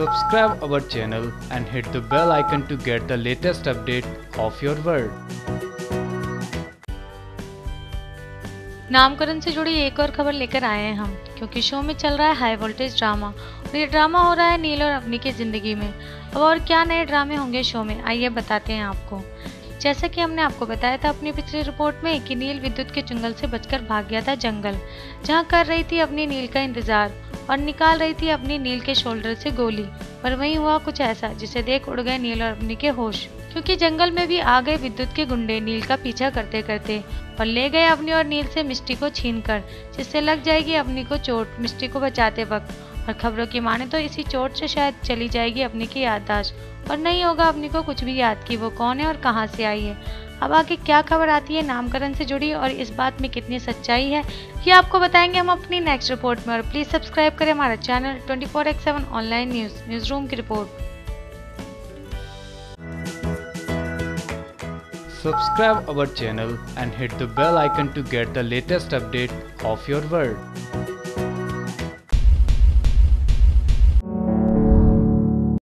Subscribe our channel and hit the bell icon to get the latest update of your world. नामकरण से जुड़ी एक और खबर लेकर आए हैं हम, क्योंकि शो में चल रहा है हाई वोल्टेज ड्रामा और ये ड्रामा हो रहा है नील और अवनी की ज़िंदगी में। अब और क्या नए ड्रामे होंगे शो में? आइए बताते हैं आपको। जैसा कि हमने आपको बताया था अपनी पिछली रिपोर्ट में कि नील विद्युत के चुंगल से बचकर भाग गया था जंगल, जहाँ कर रही थी अपनी नील का इंतज़ार। और निकाल रही थी अपनी नील के शोल्डर से गोली। पर वही हुआ कुछ ऐसा, जिसे देख उड़ गए नील और अपनी के होश। क्योंकि जंगल में भी आ गए विद्युत के गुंडे नील का पीछा करते करते और ले गए अपनी और नील से मिस्टी को छीन कर जिससे लग जाएगी अपनी को चोट मिस्टी को बचाते वक्त। और खबरों की माने तो इसी चोट से शायद चली जाएगी अपनी की याददाश्त। और नहीं होगा अपनी को कुछ भी याद कि वो कौन है और कहाँ से आई है। अब आगे क्या खबर आती है नामकरण से जुड़ी और इस बात में कितनी सच्चाई है, ये आपको बताएँगे हम अपनी नेक्स्ट रिपोर्ट में। और प्लीज़ सब्सक्राइब करें हमारा channel twenty four X seven online news news room की report Subscribe our channel and hit the bell icon to get the latest update of your world.